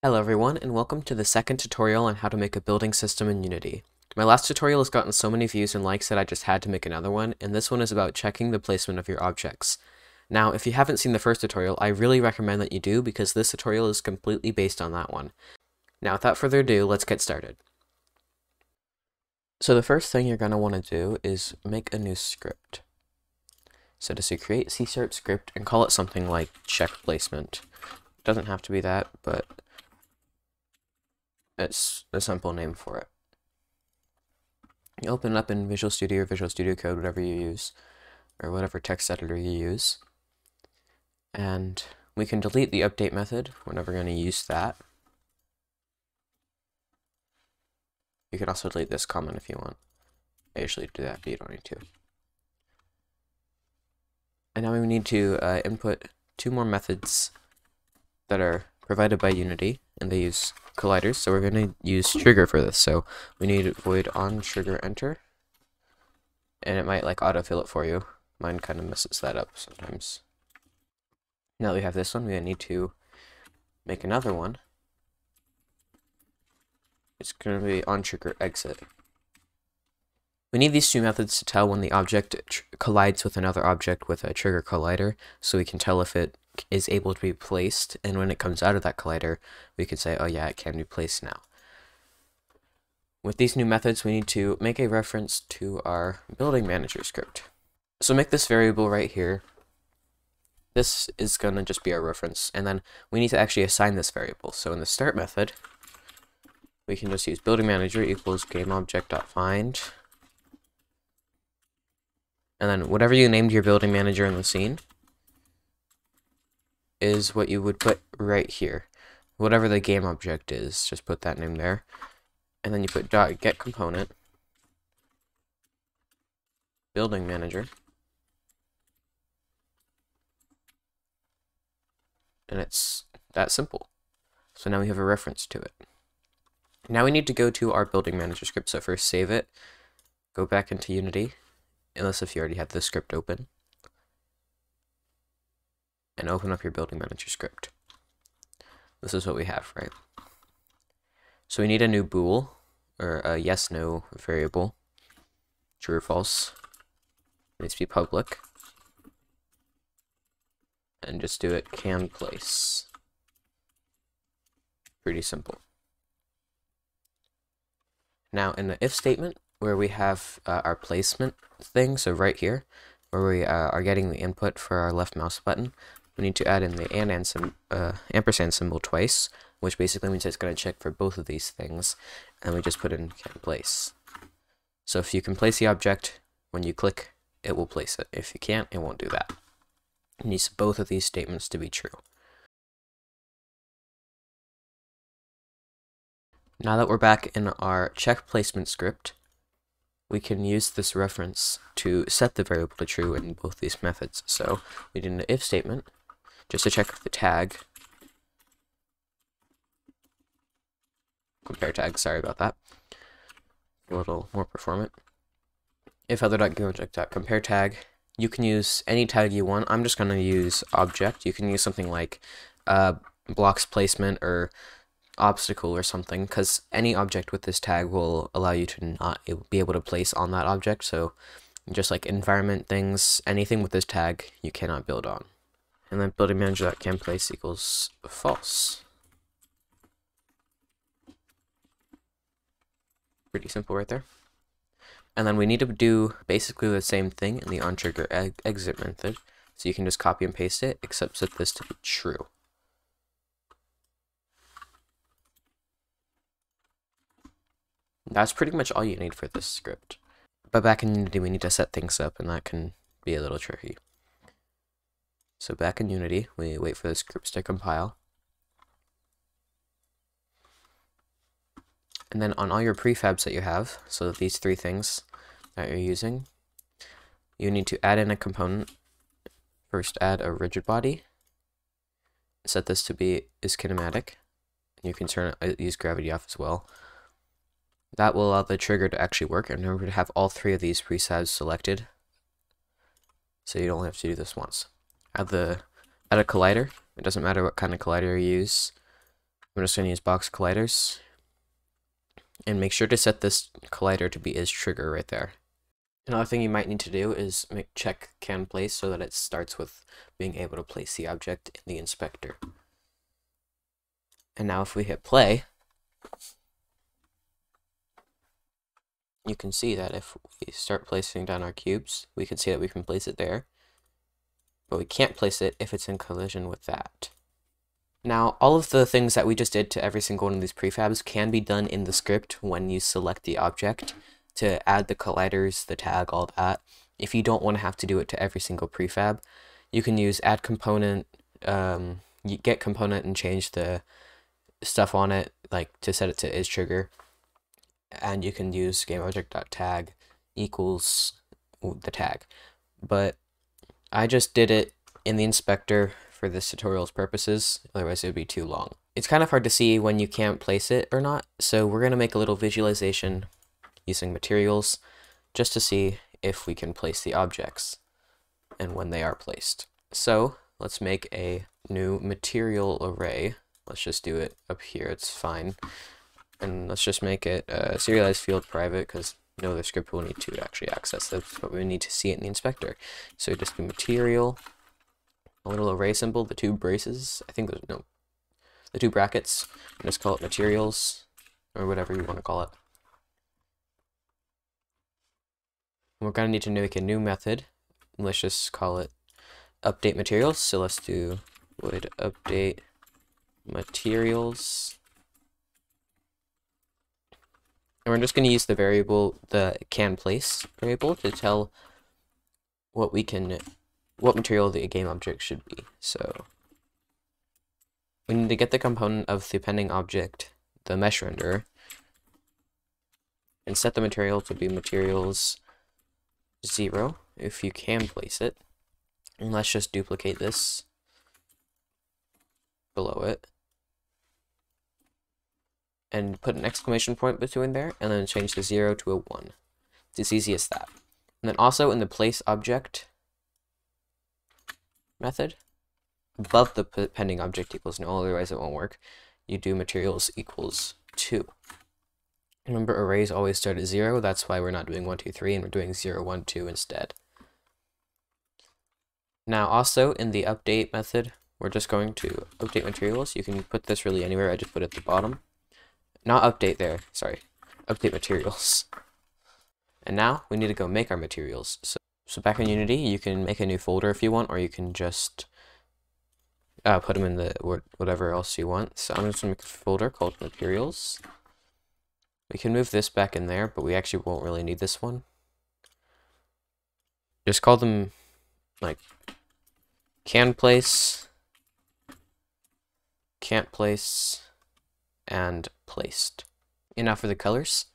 Hello everyone, and welcome to the second tutorial on how to make a building system in Unity. My last tutorial has gotten so many views and likes that I just had to make another one, and this one is about checking the placement of your objects. Now, if you haven't seen the first tutorial, I really recommend that you do because this tutorial is completely based on that one. Now, without further ado, let's get started. So the first thing you're going to want to do is make a new script. So to say create C sharp script and call it something like check placement. Doesn't have to be that, but it's a simple name for it. You open it up in Visual Studio or Visual Studio Code, whatever you use, or whatever text editor you use. And we can delete the update method. We're never going to use that. You can also delete this comment if you want. I usually do that, but you don't need to. And now we need to uh, input two more methods that are provided by Unity, and they use colliders, so we're going to use trigger for this. So we need void on trigger enter, and it might like autofill it for you. Mine kind of messes that up sometimes. Now that we have this one, we need to make another one. It's going to be on trigger exit. We need these two methods to tell when the object collides with another object with a trigger collider, so we can tell if it is able to be placed, and when it comes out of that collider, we can say, oh yeah, it can be placed now. With these new methods, we need to make a reference to our building manager script. So make this variable right here. This is going to just be our reference, and then we need to actually assign this variable. So in the start method, we can just use building manager equals gameObject.find. And then whatever you named your building manager in the scene, is what you would put right here. Whatever the game object is, just put that name there. And then you put dot get component, building manager, and it's that simple. So now we have a reference to it. Now we need to go to our building manager script. So first save it, go back into Unity, unless if you already have the script open and open up your building manager script. This is what we have, right? So we need a new bool, or a yes no variable, true or false. It needs to be public. And just do it can place. Pretty simple. Now in the if statement, where we have uh, our placement thing, so right here, where we uh, are getting the input for our left mouse button, we need to add in the and, and uh, ampersand symbol twice, which basically means it's going to check for both of these things, and we just put in can place. So if you can place the object, when you click, it will place it. If you can't, it won't do that. It needs both of these statements to be true. Now that we're back in our check placement script, we can use this reference to set the variable to true in both these methods. So we did an if statement, just to check the tag. Compare tag, sorry about that. A little more performant. If other.gameObject.compare tag, you can use any tag you want. I'm just going to use object. You can use something like uh, blocks placement or obstacle or something because any object with this tag will allow you to not be able to place on that object. So just like environment things, anything with this tag you cannot build on and then building manager that can place equals false. Pretty simple right there. And then we need to do basically the same thing in the onTrigger e exit method. So you can just copy and paste it, except set this to be true. That's pretty much all you need for this script. But back in Unity, we need to set things up, and that can be a little tricky. So back in Unity, we wait for the scripts to compile. And then on all your prefabs that you have, so these three things that you're using, you need to add in a component. First add a rigid body. Set this to be is kinematic. You can turn uh, use gravity off as well. That will allow the trigger to actually work. And remember to have all three of these prefabs selected. So you don't have to do this once add the add a collider. It doesn't matter what kind of collider you use. I'm just going to use box colliders. And make sure to set this collider to be is trigger right there. Another thing you might need to do is make check can place so that it starts with being able to place the object in the inspector. And now if we hit play, you can see that if we start placing down our cubes, we can see that we can place it there. But we can't place it if it's in collision with that. Now, all of the things that we just did to every single one of these prefabs can be done in the script when you select the object to add the colliders, the tag, all that. If you don't want to have to do it to every single prefab, you can use add component, um, get component and change the stuff on it, like to set it to is trigger. And you can use gameObject.tag equals the tag. But I just did it in the inspector for this tutorial's purposes, otherwise it would be too long. It's kind of hard to see when you can't place it or not, so we're going to make a little visualization using materials just to see if we can place the objects and when they are placed. So let's make a new material array. Let's just do it up here, it's fine. And let's just make it a serialized field private because no other script will need to actually access this, but we need to see it in the inspector. So just do material, a little array symbol, the two braces, I think there's no, the two brackets, and just call it materials, or whatever you want to call it. we're going to need to make a new method. Let's just call it update materials. So let's do void update materials. And we're just going to use the variable, the can place variable to tell what we can, what material the game object should be. So we need to get the component of the pending object, the mesh renderer, and set the material to be materials 0 if you can place it. And let's just duplicate this below it. And put an exclamation point between there, and then change the 0 to a 1. It's as easy as that. And then also in the place object method, above the pending object equals null, otherwise it won't work, you do materials equals 2. Remember, arrays always start at 0. That's why we're not doing 1, 2, 3, and we're doing 0, 1, 2 instead. Now, also, in the update method, we're just going to update materials. You can put this really anywhere. I just put it at the bottom. Not update there. Sorry. Update materials. And now, we need to go make our materials. So, so back in Unity, you can make a new folder if you want, or you can just uh, put them in the whatever else you want. So I'm just going to make a folder called materials. We can move this back in there, but we actually won't really need this one. Just call them, like, can place, can't place, and placed. Enough for the colors.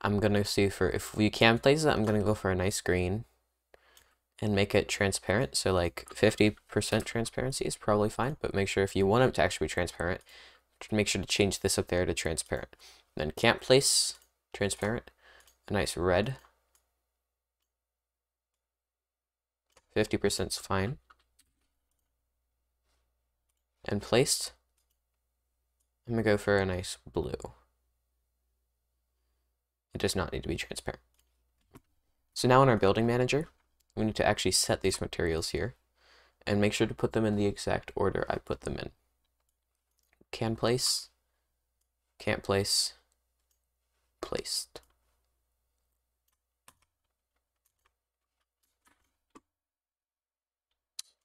I'm gonna see for, if we can place it, I'm gonna go for a nice green and make it transparent. So like 50% transparency is probably fine, but make sure if you want it to actually be transparent, make sure to change this up there to transparent. Then can't place, transparent, a nice red. 50% is fine. And placed, I'm going to go for a nice blue. It does not need to be transparent. So now in our building manager, we need to actually set these materials here and make sure to put them in the exact order I put them in. Can place, can't place, placed.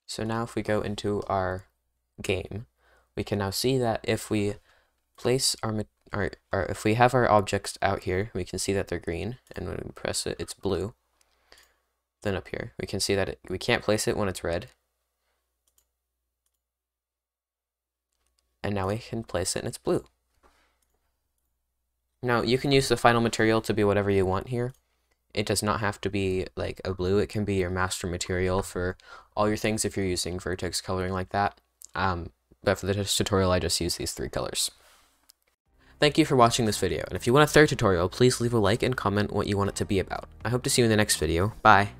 So now if we go into our game, we can now see that if we place our, our, our, if we have our objects out here, we can see that they're green, and when we press it, it's blue. Then up here, we can see that it, we can't place it when it's red. And now we can place it and it's blue. Now, you can use the final material to be whatever you want here. It does not have to be like a blue. It can be your master material for all your things if you're using vertex coloring like that. Um, but for this tutorial, I just use these three colors. Thank you for watching this video, and if you want a third tutorial, please leave a like and comment what you want it to be about. I hope to see you in the next video. Bye!